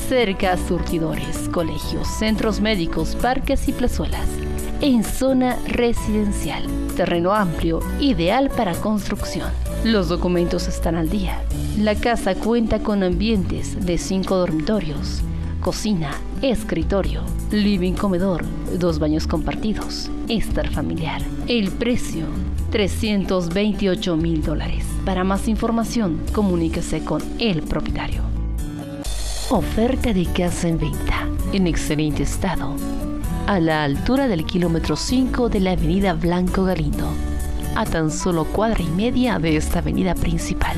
Cerca a surtidores, colegios, centros médicos, parques y plazuelas. En zona residencial, terreno amplio, ideal para construcción. Los documentos están al día. La casa cuenta con ambientes de cinco dormitorios, cocina, escritorio, living comedor, dos baños compartidos, estar familiar. El precio, 328 mil dólares. Para más información, comuníquese con el propietario. Oferta de casa en venta, en excelente estado, a la altura del kilómetro 5 de la avenida Blanco Galindo, a tan solo cuadra y media de esta avenida principal,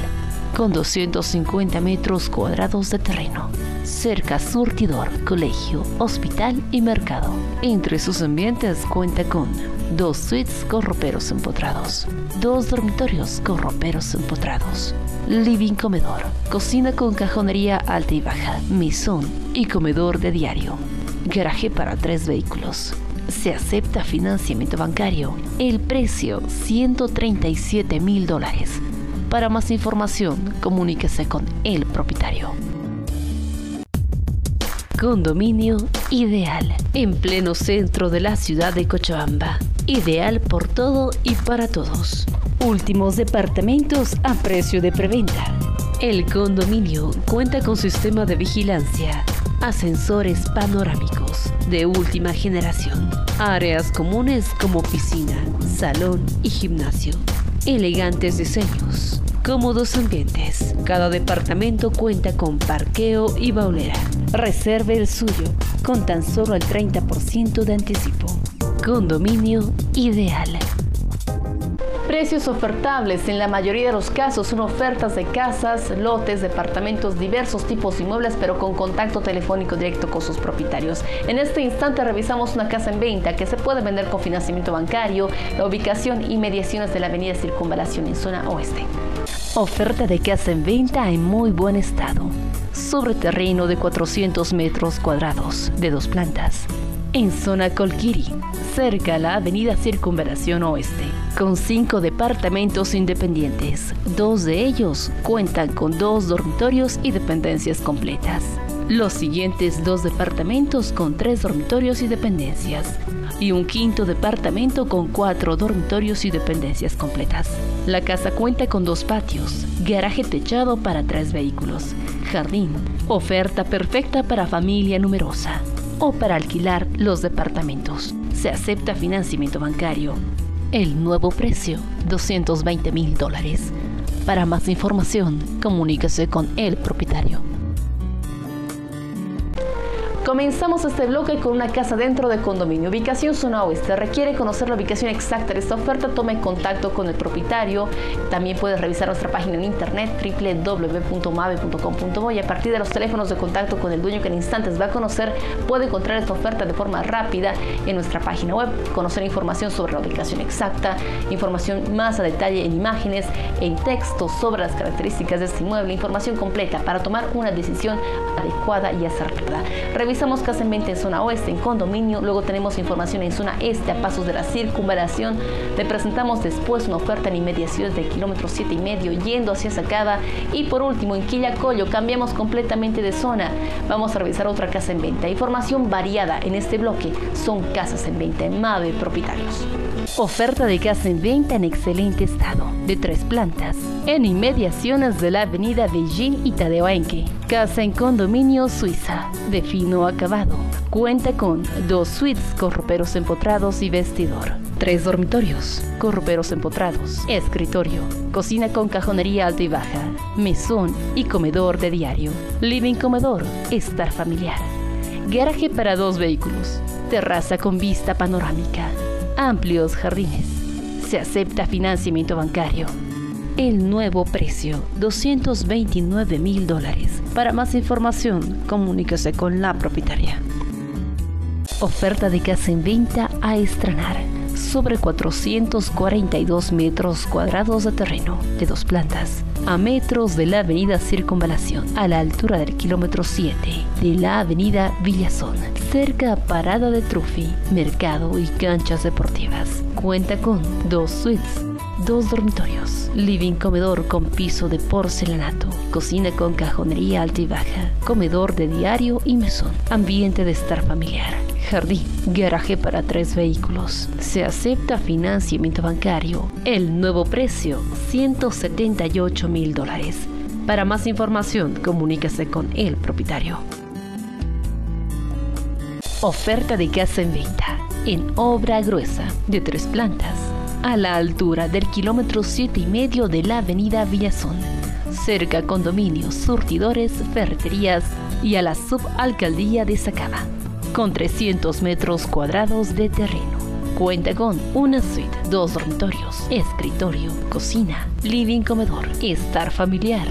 con 250 metros cuadrados de terreno cerca surtidor, colegio, hospital y mercado. Entre sus ambientes cuenta con dos suites con roperos empotrados, dos dormitorios con roperos empotrados, living comedor, cocina con cajonería alta y baja, mesón y comedor de diario, garaje para tres vehículos. Se acepta financiamiento bancario. El precio 137 mil dólares. Para más información, comuníquese con el propietario. Condominio ideal, en pleno centro de la ciudad de Cochabamba. Ideal por todo y para todos. Últimos departamentos a precio de preventa. El condominio cuenta con sistema de vigilancia, ascensores panorámicos de última generación, áreas comunes como piscina, salón y gimnasio, elegantes diseños, cómodos ambientes. Cada departamento cuenta con parqueo y baulera. Reserve el suyo con tan solo el 30% de anticipo. Condominio ideal Precios ofertables. En la mayoría de los casos son ofertas de casas, lotes, departamentos, diversos tipos de inmuebles, pero con contacto telefónico directo con sus propietarios. En este instante revisamos una casa en venta que se puede vender con financiamiento bancario, la ubicación y mediaciones de la avenida Circunvalación en zona oeste. Oferta de casa en venta en muy buen estado. Sobre terreno de 400 metros cuadrados, de dos plantas. En zona Colquiri, cerca a la avenida Circunvalación Oeste, con cinco departamentos independientes. Dos de ellos cuentan con dos dormitorios y dependencias completas. Los siguientes dos departamentos con tres dormitorios y dependencias. Y un quinto departamento con cuatro dormitorios y dependencias completas. La casa cuenta con dos patios, garaje techado para tres vehículos, jardín, oferta perfecta para familia numerosa o para alquilar los departamentos. Se acepta financiamiento bancario. El nuevo precio, 220 mil dólares. Para más información, comuníquese con el propietario. Comenzamos este bloque con una casa dentro de condominio. Ubicación zona oeste. Requiere conocer la ubicación exacta de esta oferta. Tome contacto con el propietario. También puedes revisar nuestra página en internet www.mave.com.bo y a partir de los teléfonos de contacto con el dueño que en instantes va a conocer, puede encontrar esta oferta de forma rápida en nuestra página web. Conocer información sobre la ubicación exacta, información más a detalle en imágenes, en texto sobre las características de este inmueble, información completa para tomar una decisión adecuada y acertada. Revisamos casa en 20 en zona oeste, en condominio, luego tenemos información en zona este a pasos de la circunvalación. Le presentamos después una oferta en inmediaciones del kilómetro 7 y medio yendo hacia Sacada y por último en Quillacollo cambiamos completamente de zona. Vamos a revisar otra casa en venta. Información variada en este bloque son casas en venta en MAVE propietarios. Oferta de casa en venta en excelente estado, de tres plantas, en inmediaciones de la avenida Beijing y. Casa en condominio Suiza, de fino acabado. Cuenta con dos suites con roperos empotrados y vestidor. Tres dormitorios, con roperos empotrados, escritorio, cocina con cajonería alta y baja, mesón y comedor de diario, living comedor, estar familiar. Garaje para dos vehículos, terraza con vista panorámica, amplios jardines. Se acepta financiamiento bancario. El nuevo precio, 229 mil dólares. Para más información, comuníquese con la propietaria. Oferta de casa en venta a estrenar. Sobre 442 metros cuadrados de terreno, de dos plantas, a metros de la avenida Circunvalación, a la altura del kilómetro 7 de la avenida Villazón, cerca a Parada de Trufi, Mercado y canchas deportivas. Cuenta con dos suites, dos dormitorios, living comedor con piso de porcelanato, cocina con cajonería alta y baja, comedor de diario y mesón, ambiente de estar familiar, jardín, garaje para tres vehículos. Se acepta financiamiento bancario. El nuevo precio, 178 mil dólares. Para más información, comuníquese con el propietario. Oferta de casa en venta, en obra gruesa, de tres plantas, a la altura del kilómetro siete y medio de la avenida Villazón, cerca condominios, surtidores, ferreterías y a la subalcaldía de Sacaba, con 300 metros cuadrados de terreno. Cuenta con una suite, dos dormitorios, escritorio, cocina, living comedor, estar familiar,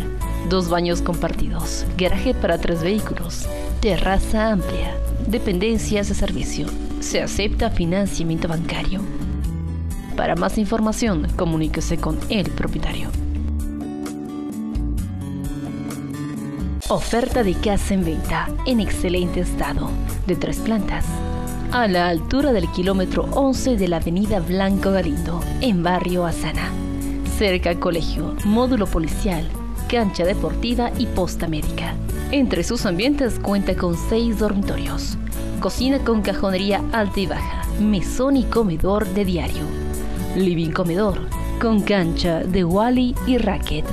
dos baños compartidos, garaje para tres vehículos, terraza amplia, dependencias de servicio. Se acepta financiamiento bancario. Para más información, comuníquese con el propietario. Oferta de casa en venta en excelente estado, de tres plantas, a la altura del kilómetro 11 de la avenida Blanco Galindo, en barrio Asana, cerca al colegio, módulo policial, cancha deportiva y posta médica. Entre sus ambientes cuenta con seis dormitorios, cocina con cajonería alta y baja, mesón y comedor de diario, living comedor, con cancha de wally y racket,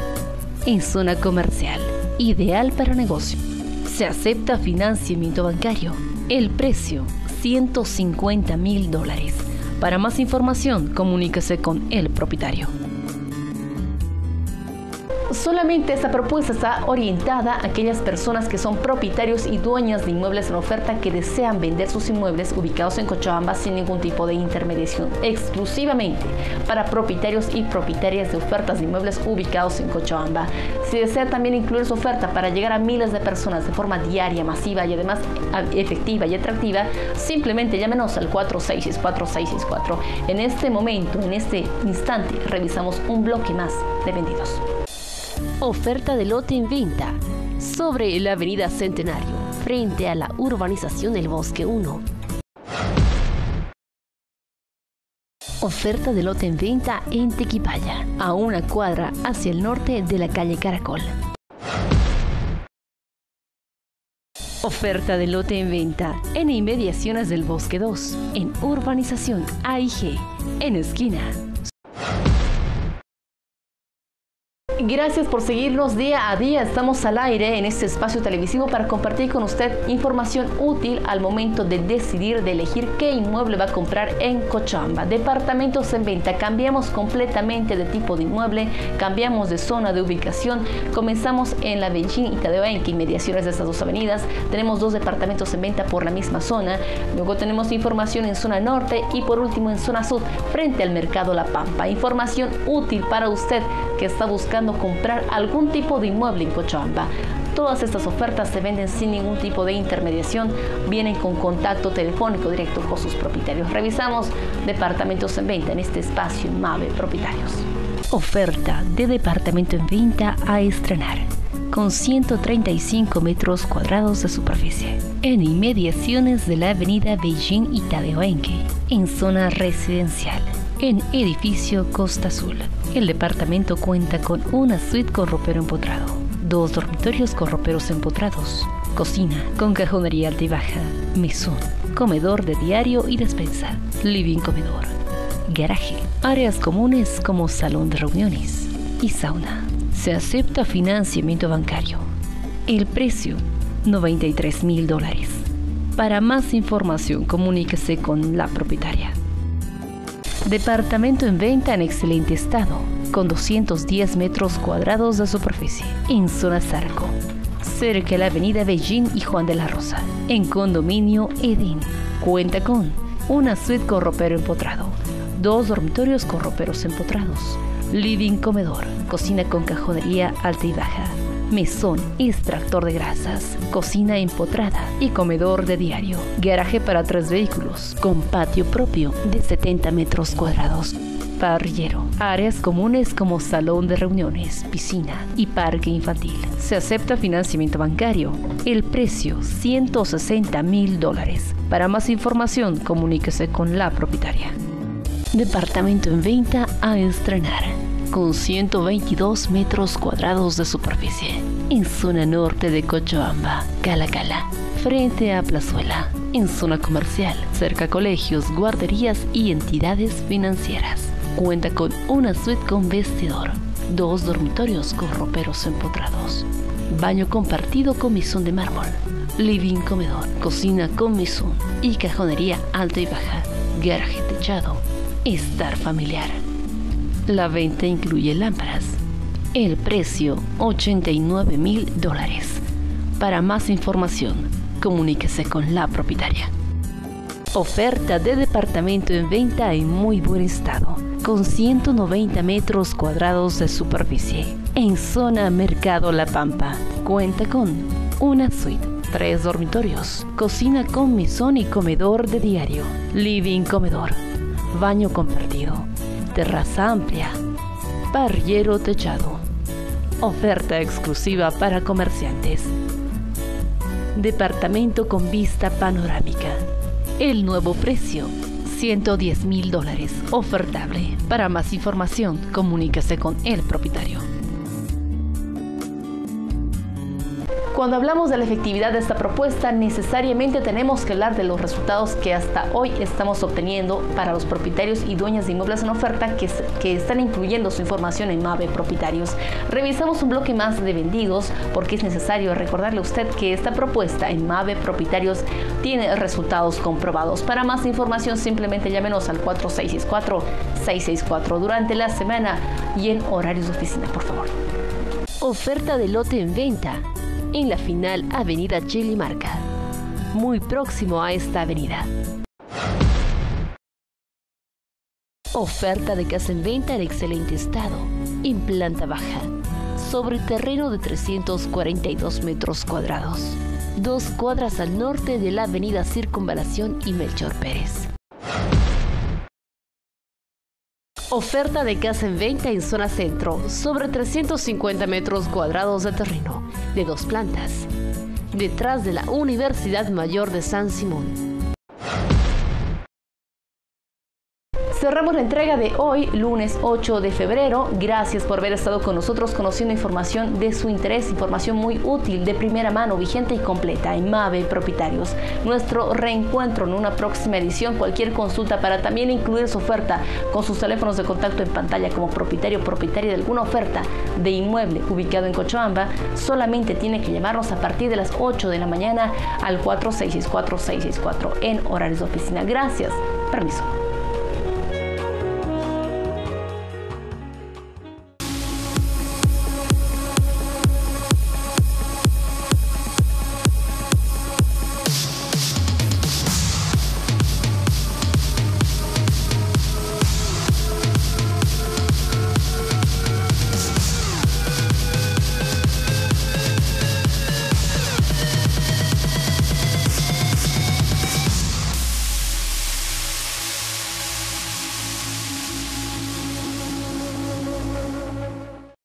en zona comercial, ideal para negocio. Se acepta financiamiento bancario. El precio, 150 mil dólares. Para más información, comuníquese con el propietario. Solamente esta propuesta está orientada a aquellas personas que son propietarios y dueñas de inmuebles en oferta que desean vender sus inmuebles ubicados en Cochabamba sin ningún tipo de intermediación, exclusivamente para propietarios y propietarias de ofertas de inmuebles ubicados en Cochabamba. Si desea también incluir su oferta para llegar a miles de personas de forma diaria, masiva y además efectiva y atractiva, simplemente llámenos al 4664 En este momento, en este instante, revisamos un bloque más de vendidos. Oferta de lote en venta sobre la avenida Centenario, frente a la urbanización del Bosque 1. Oferta de lote en venta en Tequipaya, a una cuadra hacia el norte de la calle Caracol. Oferta de lote en venta en inmediaciones del Bosque 2, en urbanización AIG, en esquina Gracias por seguirnos día a día. Estamos al aire en este espacio televisivo para compartir con usted información útil al momento de decidir, de elegir qué inmueble va a comprar en Cochabamba. Departamentos en venta. Cambiamos completamente de tipo de inmueble, cambiamos de zona de ubicación. Comenzamos en la Beijing y Tadeoenque, inmediaciones de estas dos avenidas. Tenemos dos departamentos en venta por la misma zona. Luego tenemos información en zona norte y por último en zona sur, frente al mercado La Pampa. Información útil para usted que está buscando comprar algún tipo de inmueble en Cochabamba. Todas estas ofertas se venden sin ningún tipo de intermediación, vienen con contacto telefónico directo con sus propietarios. Revisamos departamentos en venta en este espacio MAVE Propietarios. Oferta de departamento en venta a estrenar con 135 metros cuadrados de superficie, en inmediaciones de la avenida Beijing y Tadeoenque, en zona residencial, en edificio Costa Azul. El departamento cuenta con una suite con ropero empotrado, dos dormitorios con roperos empotrados, cocina con cajonería alta y baja, mesón, comedor de diario y despensa, living comedor, garaje, áreas comunes como salón de reuniones y sauna. Se acepta financiamiento bancario. El precio, 93 mil dólares. Para más información, comuníquese con la propietaria. Departamento en venta en excelente estado, con 210 metros cuadrados de superficie, en zona Zarco, cerca de la avenida Beijing y Juan de la Rosa, en condominio Edén. Cuenta con una suite con ropero empotrado, dos dormitorios con roperos empotrados, living comedor, cocina con cajonería alta y baja, mesón, extractor de grasas, cocina empotrada y comedor de diario. Garaje para tres vehículos, con patio propio de 70 metros cuadrados. Parrillero. Áreas comunes como salón de reuniones, piscina y parque infantil. Se acepta financiamiento bancario. El precio 160 mil dólares. Para más información, comuníquese con la propietaria. Departamento en venta a estrenar con 122 metros cuadrados de superficie, en zona norte de Cochabamba, Calacala, frente a Plazuela, en zona comercial, cerca colegios, guarderías y entidades financieras. Cuenta con una suite con vestidor, dos dormitorios con roperos empotrados, baño compartido con misón de mármol, living comedor, cocina con misón y cajonería alta y baja, garaje techado, estar familiar. La venta incluye lámparas. El precio 89 mil dólares. Para más información, comuníquese con la propietaria. Oferta de departamento en venta en muy buen estado, con 190 metros cuadrados de superficie, en zona Mercado La Pampa. Cuenta con una suite, tres dormitorios, cocina con mesón y comedor de diario, living comedor, baño compartido terraza amplia, parrillero techado. Oferta exclusiva para comerciantes. Departamento con vista panorámica. El nuevo precio, 110 mil dólares, ofertable. Para más información, comuníquese con el propietario. Cuando hablamos de la efectividad de esta propuesta, necesariamente tenemos que hablar de los resultados que hasta hoy estamos obteniendo para los propietarios y dueñas de inmuebles en oferta que, que están incluyendo su información en MAVE Propietarios. Revisamos un bloque más de vendidos porque es necesario recordarle a usted que esta propuesta en MAVE Propietarios tiene resultados comprobados. Para más información simplemente llámenos al 4664-664 durante la semana y en horarios de oficina, por favor. Oferta de lote en venta en la final Avenida Marca, muy próximo a esta avenida. Oferta de casa en venta en excelente estado, en planta baja, sobre terreno de 342 metros cuadrados, dos cuadras al norte de la avenida Circunvalación y Melchor Pérez. Oferta de casa en venta en zona centro, sobre 350 metros cuadrados de terreno, de dos plantas, detrás de la Universidad Mayor de San Simón. Cerramos la entrega de hoy, lunes 8 de febrero. Gracias por haber estado con nosotros conociendo información de su interés, información muy útil, de primera mano, vigente y completa en MAVE Propietarios. Nuestro reencuentro en una próxima edición, cualquier consulta para también incluir su oferta con sus teléfonos de contacto en pantalla como propietario o propietaria de alguna oferta de inmueble ubicado en Cochabamba, solamente tiene que llamarnos a partir de las 8 de la mañana al 4664 en horarios de oficina. Gracias. Permiso.